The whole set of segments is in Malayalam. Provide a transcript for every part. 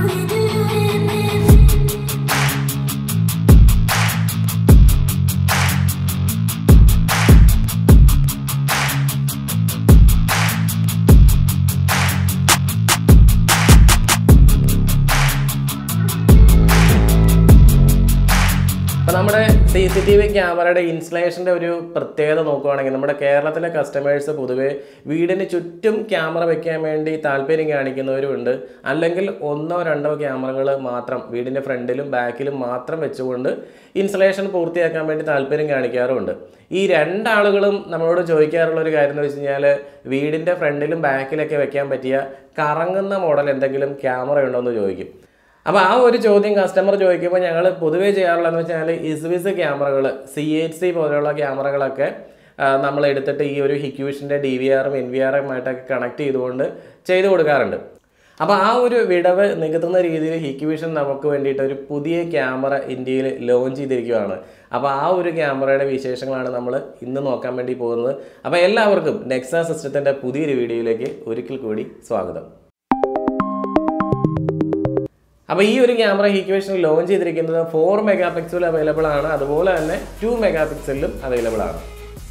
every day. C T V ക്യാമറയുടെ ഇൻസ്റ്റലേഷന്റെ ഒരു പ്രത്യേകത നോക്കുകയാണെങ്കിൽ നമ്മുടെ കേരളത്തിലെ കസ്റ്റമേഴ്സ് പൊതുവെ വീടിന് ചുറ്റും ക്യാമറ വെക്കാൻ വേണ്ടി താല്പര്യം കാണിക്കുന്നവരുമുണ്ട്. അല്ലെങ്കിൽ ഒന്നോ രണ്ടോ ക്യാമറകൾ മാത്രം വീടിന്റെ ഫ്രണ്ടിലും ബാക്കിലും മാത്രം വെച്ചുകൊണ്ട് ഇൻസ്റ്റലേഷൻ പൂർത്തിയാക്കാൻ വേണ്ടി താല്പര്യം കാണിക്കാറുമുണ്ട്. ഈ രണ്ടാളുകളും നമ്മളോട് ചോദിക്കാറുള്ള ഒരു കാര്യം എന്ന് വെച്ച് കഴിഞ്ഞാൽ വീടിന്റെ ഫ്രണ്ടിലും ബാക്കിലൊക്കെ വെക്കാൻ പറ്റിയ കറങ്ങുന്ന മോഡൽ എന്തെങ്കിലും ക്യാമറ ഉണ്ടോ എന്ന് ചോദിക്കും. അപ്പോൾ ആ ഒരു ചോദ്യം കസ്റ്റമർ ചോദിക്കുമ്പോൾ ഞങ്ങൾ പൊതുവേ ചെയ്യാറുള്ളതെന്ന് വെച്ചാൽ ഇസ്വിസ് ക്യാമറകൾ സി എച്ച് സി പോലെയുള്ള ക്യാമറകളൊക്കെ നമ്മൾ എടുത്തിട്ട് ഈ ഒരു ഹിക്യൂഷന്റെ ഡി വി ആറും എൻ വി ആറും ആയിട്ടൊക്കെ കണക്ട് ചെയ്തുകൊണ്ട് ചെയ്തു കൊടുക്കാറുണ്ട്. അപ്പോൾ ആ ഒരു വിടവ് നികത്തുന്ന രീതിയിൽ ഹിക്യൂഷൻ നമുക്ക് വേണ്ടിയിട്ട് ഒരു പുതിയ ക്യാമറ ഇന്ത്യയിൽ ലോഞ്ച് ചെയ്തിരിക്കുകയാണ് അപ്പോൾ ആ ഒരു ക്യാമറയുടെ വിശേഷങ്ങളാണ് നമ്മൾ ഇന്ന് നോക്കാൻ വേണ്ടി പോകുന്നത്. അപ്പോൾ എല്ലാവർക്കും നെക്സ സിസ്റ്റത്തിന്റെ പുതിയൊരു വീഡിയോയിലേക്ക് ഒരിക്കൽ കൂടി സ്വാഗതം. അപ്പോൾ ഈ ഒരു ക്യാമറ ഈക്വേഷൻ ലോഞ്ച് ചെയ്തിരിക്കുന്നത് ഫോർ മെഗാ പിക്സൽ അവൈലബിൾ ആണ്. അതുപോലെ തന്നെ ടു മെഗാ പിക്സലിലും അവൈലബിൾ ആണ്.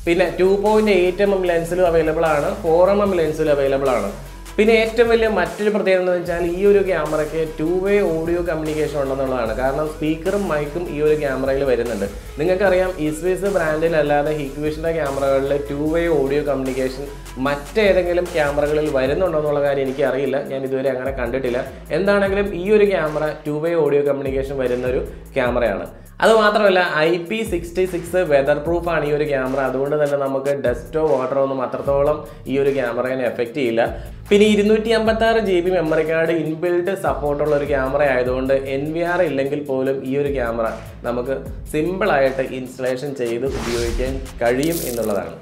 പിന്നെ two point eight M M ലെൻസിലും available ആണ്. ഫോർ എം എം ലെൻസിലും അവൈലബിൾ ആണ്. പിന്നെ ഏറ്റവും വലിയ മറ്റൊരു പ്രത്യേകത എന്ന് വെച്ചാൽ ഈ ഒരു ക്യാമറയ്ക്ക് ടു വേ ഓഡിയോ കമ്മ്യൂണിക്കേഷൻ ഉണ്ടെന്നുള്ളതാണ്. കാരണം സ്പീക്കറും മൈക്കും ഈ ഒരു ക്യാമറയിൽ വരുന്നുണ്ട്. നിങ്ങൾക്കറിയാം ഇസ്വിസ് ബ്രാൻഡിലല്ലാതെ ഹിക്വിഷന്റെ ക്യാമറകളിൽ ടു വേ ഓഡിയോ കമ്മ്യൂണിക്കേഷൻ മറ്റേതെങ്കിലും ക്യാമറകളിൽ വരുന്നുണ്ടോ എന്നുള്ള കാര്യം എനിക്കറിയില്ല. ഞാൻ ഇതുവരെ അങ്ങനെ കണ്ടിട്ടില്ല. എന്താണെങ്കിലും ഈ ഒരു camera two way audio communication വരുന്നൊരു ക്യാമറയാണ്. അതുമാത്രമല്ല I P sixty six weather പ്രൂഫാണ് ഈ ഒരു ക്യാമറ. അതുകൊണ്ട് തന്നെ നമുക്ക് ഡസ്റ്റോ വാട്ടറോ ഒന്നും അത്രത്തോളം ഈ ഒരു ക്യാമറയെ എഫക്റ്റ് ചെയ്യില്ല. പിന്നെ ഇരുന്നൂറ്റി അമ്പത്തി ആറ് G B memory card inbuilt സപ്പോർട്ടുള്ള ഒരു ക്യാമറ ആയതുകൊണ്ട് എൻ വി ആർ ഇല്ലെങ്കിൽ പോലും ഈ ഒരു ക്യാമറ നമുക്ക് സിമ്പിളായിട്ട് ഇൻസ്റ്റലേഷൻ ചെയ്ത് ഉപയോഗിക്കാൻ കഴിയും എന്നുള്ളതാണ്.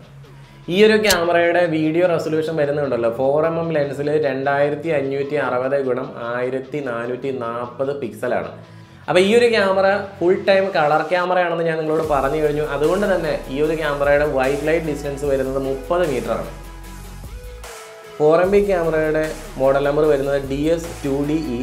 ഈ ഒരു ക്യാമറയുടെ വീഡിയോ റെസൊല്യൂഷൻ വരുന്നുണ്ടല്ലോ. ഫോർ എം എം ലെൻസിൽ രണ്ടായിരത്തി അഞ്ഞൂറ്റി അറുപത് ഗുണം ആയിരത്തി നാനൂറ്റി നാൽപ്പത് പിക്സലാണ് അപ്പോൾ ഈ ഒരു ക്യാമറ ഫുൾ ടൈം കളർ ക്യാമറയാണെന്ന് ഞാൻ നിങ്ങളോട് പറഞ്ഞു കഴിഞ്ഞു. അതുകൊണ്ട് തന്നെ ഈ ഒരു ക്യാമറയുടെ വൈറ്റ് ലൈറ്റ് ഡിസ്റ്റൻസ് വരുന്നത് മുപ്പത് ആണ്. ഫോർ എം ബി ക്യാമറയുടെ മോഡൽ നമ്പർ വരുന്നത് D S two D E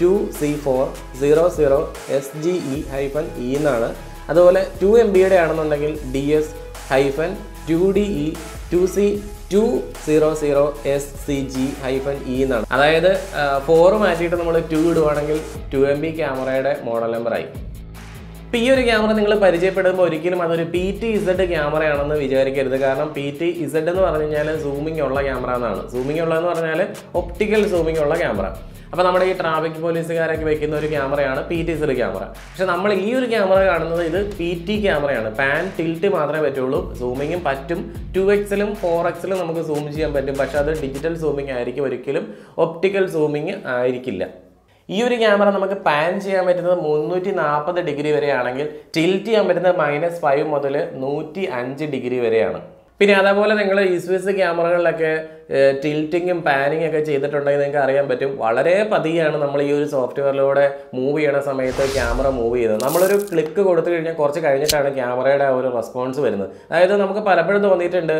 two C four zero zero S G E hyphen E എന്നാണ്. അതുപോലെ ടു എം ബിയുടെ ആണെന്നുണ്ടെങ്കിൽ D S hyphen two D E two C two zero zero S C G hyphen E എന്നാണ്. അതായത് ഫോർ മാറ്റിയിട്ട് നമ്മൾ ടു ഇടുവാണെങ്കിൽ ടു എം ബി ക്യാമറയുടെ മോഡൽ നമ്പറായി. ഇപ്പം ഈ ഒരു ക്യാമറ നിങ്ങൾ പരിചയപ്പെടുമ്പോൾ ഒരിക്കലും അതൊരു പി ടി ഇസഡ് ക്യാമറയാണെന്ന് വിചാരിക്കരുത്. കാരണം പി ടി ഇസഡ് എന്ന് പറഞ്ഞു കഴിഞ്ഞാൽ സൂമിംഗ് ഉള്ള ക്യാമറ എന്നാണ്. സൂമിംഗ് ഉള്ളതെന്ന് പറഞ്ഞാൽ ഒപ്റ്റിക്കൽ സൂമിംഗ് ഉള്ള ക്യാമറ. അപ്പോൾ നമ്മുടെ ഈ ട്രാഫിക് പോലീസുകാരൊക്കെ വെക്കുന്ന ഒരു ക്യാമറയാണ് പി ടി സിഡ് ക്യാമറ. പക്ഷെ നമ്മൾ ഈ ഒരു ക്യാമറ കാണുന്നത് ഇത് പി ടി ക്യാമറയാണ്. പാൻ ടിൽറ്റ് മാത്രമേ പറ്റുള്ളൂ. സൂമിങ്ങും പറ്റും. ടു എക്സിലും ഫോർ എക്സിലും നമുക്ക് സൂം ചെയ്യാൻ പറ്റും. പക്ഷെ അത് ഡിജിറ്റൽ സൂമിംഗ് ആയിരിക്കും. ഒരിക്കലും ഒപ്റ്റിക്കൽ സൂമിംഗ് ആയിരിക്കില്ല. ഈ ഒരു ക്യാമറ നമുക്ക് പാൻ ചെയ്യാൻ പറ്റുന്നത് മുന്നൂറ്റി നാൽപ്പത് ഡിഗ്രി വരെയാണെങ്കിൽ ടിൽറ്റ് ചെയ്യാൻ പറ്റുന്നത് മൈനസ് ഫൈവ് മുതൽ നൂറ്റി അഞ്ച് ഡിഗ്രി വരെയാണ്. പിന്നെ അതേപോലെ നിങ്ങൾ ഇസ്വിസ് ക്യാമറകളിലൊക്കെ ടിൽറ്റിങ്ങും പാനിങ്ങും ഒക്കെ ചെയ്തിട്ടുണ്ടെങ്കിൽ നിങ്ങൾക്ക് അറിയാൻ പറ്റും. വളരെ പതിയാണ് നമ്മൾ ഈ ഒരു സോഫ്റ്റ്വെയറിലൂടെ മൂവ് ചെയ്യണ സമയത്ത് ക്യാമറ മൂവ് ചെയ്തത് നമ്മളൊരു ക്ലിക്ക് കൊടുത്തു കഴിഞ്ഞാൽ കുറച്ച് കഴിഞ്ഞിട്ടാണ് ക്യാമറയുടെ ഒരു റെസ്പോൺസ് വരുന്നത്. അതായത് നമുക്ക് പലപ്പോഴും തോന്നിയിട്ടുണ്ട്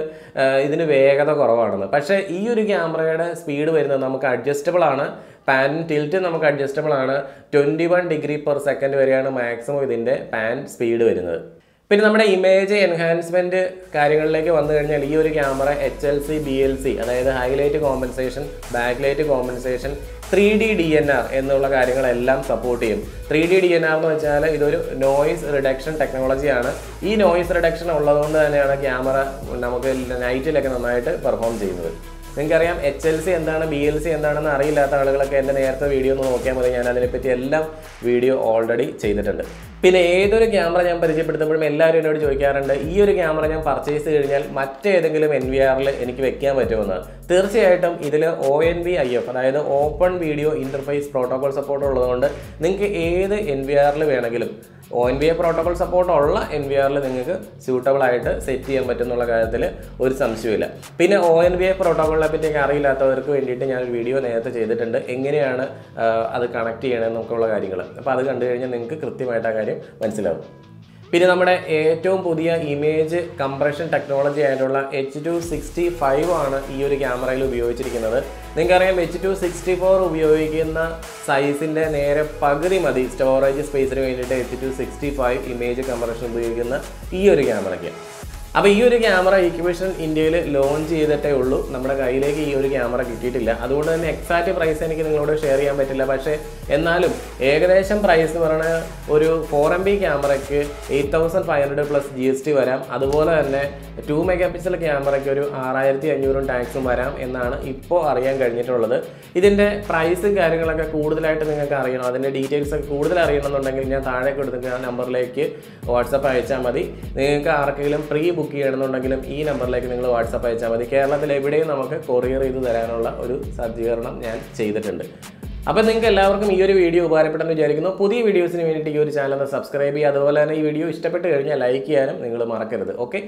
ഇതിന് വേഗത കുറവാണെന്ന്. പക്ഷേ ഈ ഒരു ക്യാമറയുടെ സ്പീഡ് വരുന്നത് നമുക്ക് അഡ്ജസ്റ്റബിൾ ആണ്. പാൻ ടിൽറ്റ് നമുക്ക് അഡ്ജസ്റ്റബിൾ ആണ്. Twenty one degree per second വരെയാണ് മാക്സിമം ഇതിന്റെ പാൻ സ്പീഡ് വരുന്നത്. പിന്നെ നമ്മുടെ ഇമേജ് എൻഹാൻസ്മെന്റ് കാര്യങ്ങളിലേക്ക് വന്നു കഴിഞ്ഞാൽ ഈ ഒരു camera H L C B L C അതായത് highlight compensation back light compensation three D D N R എന്നുള്ള കാര്യങ്ങളെല്ലാം സപ്പോർട്ട് ചെയ്യും. Three D D N R എന്ന് വെച്ചാൽ ഇതൊരു നോയിസ് റിഡക്ഷൻ ടെക്നോളജിയാണ് ഈ നോയിസ് റിഡക്ഷൻ ഉള്ളതുകൊണ്ട് തന്നെയാണ് ക്യാമറ നമുക്ക് നൈറ്റിലൊക്കെ നന്നായിട്ട് പെർഫോം ചെയ്യുന്നത്. നിങ്ങൾക്കറിയാം എച്ച് എൽ സി എന്താണ് ബി എൽ സി എന്താണെന്ന് അറിയില്ലാത്ത ആളുകളൊക്കെ എന്റെ നേരത്തെ വീഡിയോ ഒന്ന് നോക്കിയാൽ മതി. ഞാൻ അതിനെപ്പറ്റി എല്ലാം വീഡിയോ ഓൾറെഡി ചെയ്തിട്ടുണ്ട്. പിന്നെ ഏതൊരു ക്യാമറ ഞാൻ പരിചയപ്പെടുത്തുമ്പോഴും എല്ലാവരും എന്നോട് ചോദിക്കാറുണ്ട് ഈ ഒരു ക്യാമറ ഞാൻ പർച്ചേസ് കഴിഞ്ഞാൽ മറ്റേതെങ്കിലും എൻ വി ആറിൽ എനിക്ക് വെക്കാൻ പറ്റുമെന്ന്? തീർച്ചയായിട്ടും ഇതിൽ O N V I F അതായത് open video interface protocol support ഉള്ളതുകൊണ്ട് നിങ്ങൾക്ക് ഏത് എൻ വി ആറിൽ വേണമെങ്കിലും O N V A protocol support ഉള്ള എൻ വി ആറിൽ നിങ്ങൾക്ക് സ്യൂട്ടബിൾ ആയിട്ട് സെറ്റ് ചെയ്യാൻ പറ്റും എന്നുള്ള കാര്യത്തിൽ ഒരു സംശയമില്ല പിന്നെ ഒ എൻ വി എ പ്രോട്ടോകോളിനെ പറ്റിയൊക്കെ അറിയില്ലാത്തവർക്ക് വേണ്ടിയിട്ട് ഞാൻ വീഡിയോ നേരത്തെ ചെയ്തിട്ടുണ്ട്. എങ്ങനെയാണ് അത് കണക്ട് ചെയ്യണമെന്നൊക്കെയുള്ള കാര്യങ്ങൾ അപ്പോൾ അത് കണ്ടു കഴിഞ്ഞാൽ നിങ്ങൾക്ക് കൃത്യമായിട്ട് ആ കാര്യം മനസ്സിലാവും. പിന്നെ നമ്മുടെ ഏറ്റവും പുതിയ ഇമേജ് കംപ്രഷൻ ടെക്നോളജി ആയിട്ടുള്ള എച്ച് ടു സിക്സ്റ്റി ഫൈവ് ആണ് ഈ ഒരു ക്യാമറയിൽ ഉപയോഗിച്ചിരിക്കുന്നത്. നിങ്ങൾക്കറിയാം എച്ച് ടു സിക്സ്റ്റി ഫോർ ഉപയോഗിക്കുന്ന സൈസിന്റെ നേരെ പകുതി മതി സ്റ്റോറേജ് സ്പേസിന് വേണ്ടിയിട്ട് H two sixty five image compression ഉപയോഗിക്കുന്ന ഈ ഒരു ക്യാമറയ്ക്ക് അപ്പോൾ ഈ ഒരു ക്യാമറ ഇക്വേഷൻ ഇന്ത്യയിൽ ലോഞ്ച് ചെയ്തിട്ടേ ഉള്ളൂ. നമ്മുടെ കയ്യിലേക്ക് ഈ ഒരു ക്യാമറ കിട്ടിയിട്ടില്ല. അതുകൊണ്ട് തന്നെ എക്സാക്റ്റ് പ്രൈസ് എനിക്ക് നിങ്ങളോട് ഷെയർ ചെയ്യാൻ പറ്റില്ല. പക്ഷേ എന്നാലും ഏകദേശം പ്രൈസ് എന്ന് പറയുന്നത് ഒരു ഫോർ എം ബി ക്യാമറയ്ക്ക് eight thousand five hundred plus G S T വരാം. അതുപോലെ തന്നെ ടു മെഗാ പിക്സൽ ക്യാമറയ്ക്ക് ഒരു ആറായിരത്തി അഞ്ഞൂറും ടാക്സും വരാം എന്നാണ് ഇപ്പോൾ അറിയാൻ കഴിഞ്ഞിട്ടുള്ളത്. ഇതിന്റെ പ്രൈസും കാര്യങ്ങളൊക്കെ കൂടുതലായിട്ട് നിങ്ങൾക്ക് അറിയണം. അതിന്റെ ഡീറ്റെയിൽസ് ഒക്കെ കൂടുതൽ അറിയണമെന്നുണ്ടെങ്കിൽ ഞാൻ താഴെ കൊടുത്തിട്ട് ആ നമ്പറിലേക്ക് വാട്സപ്പ് അയച്ചാൽ മതി. നിങ്ങൾക്ക് ആർക്കെങ്കിലും പ്രീ ചെയ്യണമെന്നുണ്ടെങ്കിലും ഈ നമ്പറിലേക്ക് നിങ്ങൾ വാട്സപ്പ് അയച്ചാൽ മതി. കേരളത്തിൽ എവിടെയും നമുക്ക് കൊറിയർ ചെയ്ത് തരാനുള്ള ഒരു സജ്ജീകരണം ഞാൻ ചെയ്തിട്ടുണ്ട്. അപ്പോൾ നിങ്ങൾക്ക് എല്ലാവർക്കും ഈ ഒരു വീഡിയോ ഉപകാരപ്പെട്ടെന്ന് വിചാരിക്കുന്നു. പുതിയ വീഡിയോസിന് വേണ്ടിയിട്ട് ഈ ഒരു ചാനൽ സബ്സ്ക്രൈബ് ചെയ്യുക. അതുപോലെ തന്നെ ഈ വീഡിയോ ഇഷ്ടപ്പെട്ട് കഴിഞ്ഞാൽ ലൈക്ക് ചെയ്യാനും നിങ്ങൾ മറക്കരുത്. ഓക്കെ